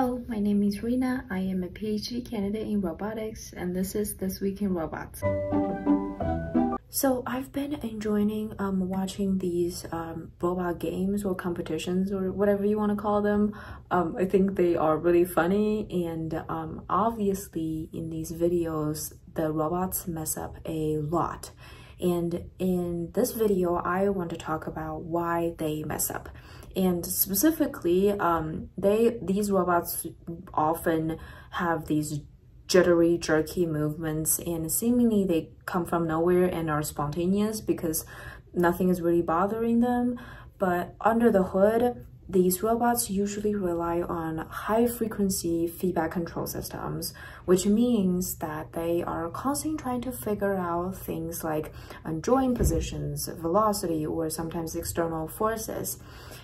Hello, my name is Rena. I am a PhD candidate in robotics and this is This Week in Robots. So I've been enjoying um, watching these um, robot games or competitions or whatever you want to call them. Um, I think they are really funny and um, obviously in these videos the robots mess up a lot. And in this video, I want to talk about why they mess up. And specifically, um, they these robots often have these jittery, jerky movements, and seemingly they come from nowhere and are spontaneous because nothing is really bothering them. But under the hood, these robots usually rely on high frequency feedback control systems, which means that they are constantly trying to figure out things like joint positions, velocity, or sometimes external forces.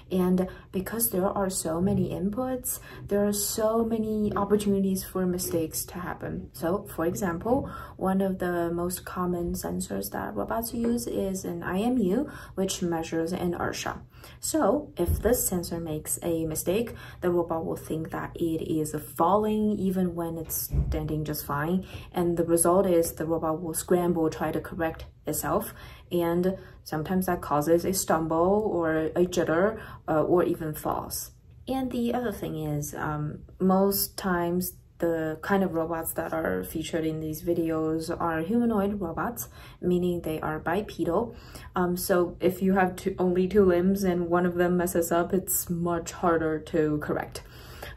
And because there are so many inputs, there are so many opportunities for mistakes to happen. So for example, one of the most common sensors that robots use is an IMU, which measures inertia. So if this sensor makes a mistake, the robot will think that it is falling even when it's standing just fine. And the result is the robot will scramble, try to correct itself and sometimes that causes a stumble or a jitter uh, or even falls. And the other thing is um, most times the kind of robots that are featured in these videos are humanoid robots, meaning they are bipedal. Um, so if you have two, only two limbs and one of them messes up, it's much harder to correct.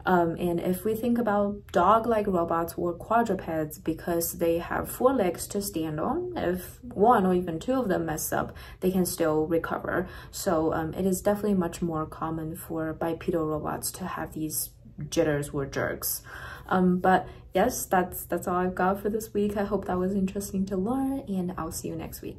Um, and if we think about dog-like robots or quadrupeds, because they have four legs to stand on, if one or even two of them mess up, they can still recover. So um, it is definitely much more common for bipedal robots to have these jitters or jerks. Um, but yes, that's that's all I've got for this week. I hope that was interesting to learn and I'll see you next week.